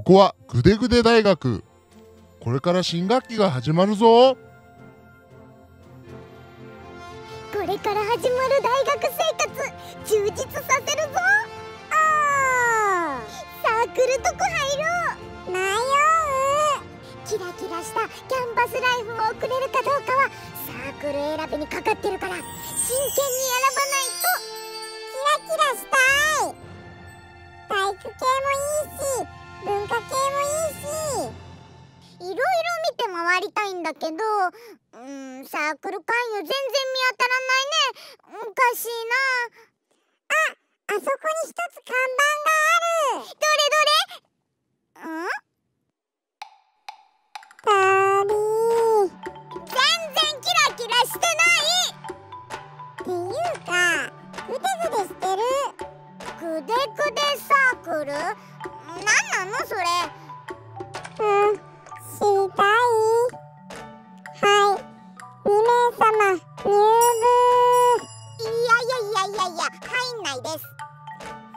ここはぐでぐで大学。これから新学期が始まるぞ。これから始まる大学生活充実させるぞ。あサークルとこ入ろう。迷う。キラキラしたキャンパスライフを送れるかどうかはサークル選びにかかってるから真剣に選ばないと。キラキラしたい。文化系もいいしいろいろ見て回りたいんだけどうんサークル関与全然見当たらないね。おかしいな。ああそこに一つ看板がある。どれどれ？ん？ダリー。全然キラキラしてない。っていうかグデグデしてるグデグデサークル？のそれ。うん知りたい。はい。2名様入部。いやいやいやいやいや入んないです。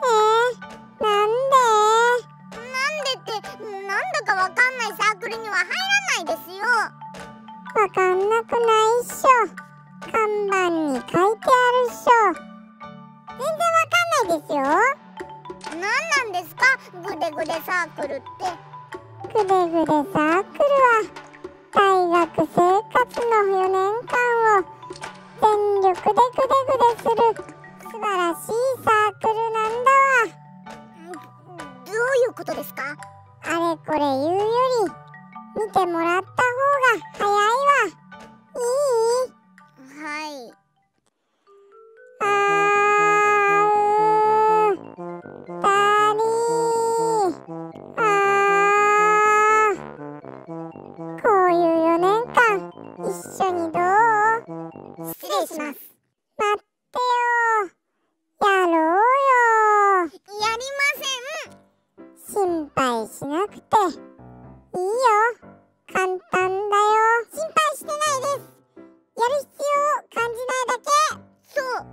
えー、なんで？なんでってなんだかわかんない。サークルには入らないですよ。わかんなくないっしょ。看板に書いてあるっしょ。全然わかんないですよなんなんですか？グデグデサークルって。グデグデサークルは大学生活の4年間を全力でグデグデする素晴らしいサークルなんだわ。どういうことですか？あれこれ言うより見てもらった方が早い緒にどう？失礼します。待ってよ。やろうよ。やりません。心配しなくて。いいよ。簡単だよ。心配してないです。やる必要感じないだけ。そう。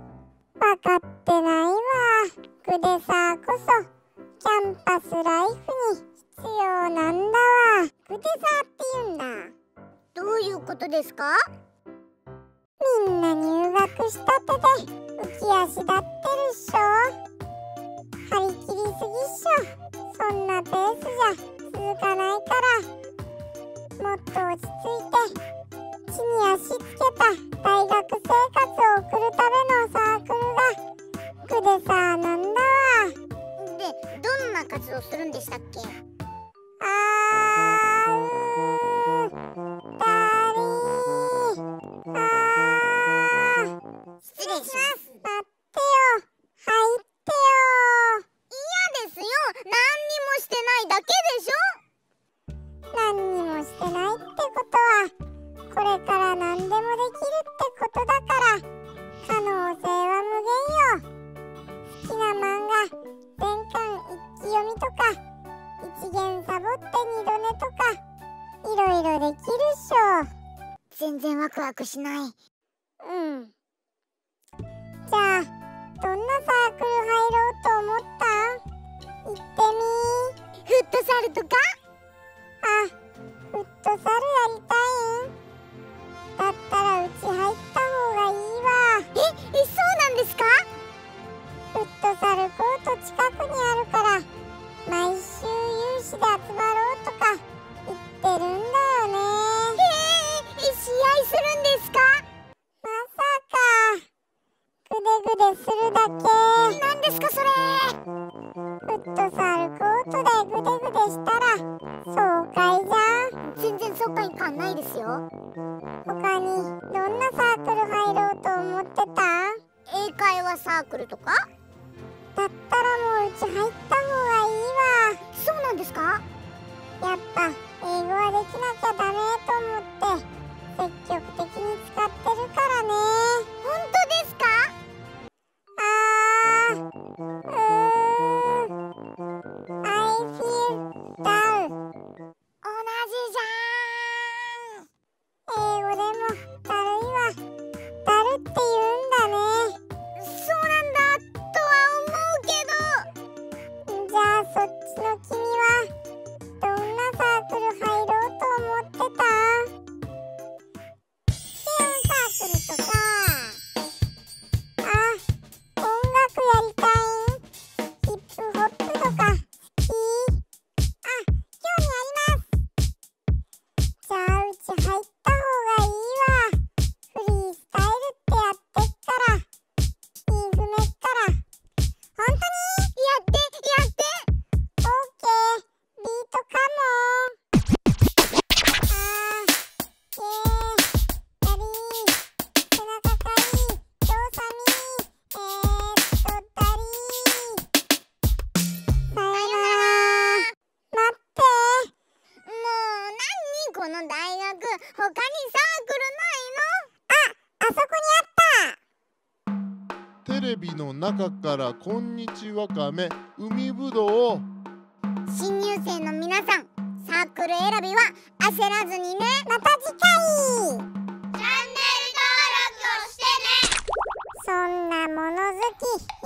分かってないわ。グデサーこそ。キャンパスライフに必要なんだわ。グデサーって言うんだどういうことですか？みんな入学したてで浮き足立ってるっしょ。張り切りすぎっしょ。そんなペースじゃ続かないから。もっと落ち着いて地に足つけた。大学生活を送るためのサークルがグデサーなんだわ。でどんな活動するんでしたっけ？これから何でもできるってことだから可能性は無限よ。好きな漫画全巻一気読みとか一元サボって二度寝とかいろいろできるっしょ。全然ワクワクしない。うん。じゃあどんなサークル入ろう？グデグデするだけ。なんですかそれ。フットサルコートでグデグデしたら爽快じゃん。全然爽快感ないですよ。他にどんなサークル入ろうと思ってた？英会話サークルとか？だったらもううち入った方がいいわ。そうなんですか？やっぱ英語はできなきゃダメと思って積極他にサークルないの？あ、あそこにあった。テレビの中からこんにちはかめ。海ぶどう新入生の皆さんサークル選びは焦らずにね。また次回。チャンネル登録をしてね。そんなもの好き。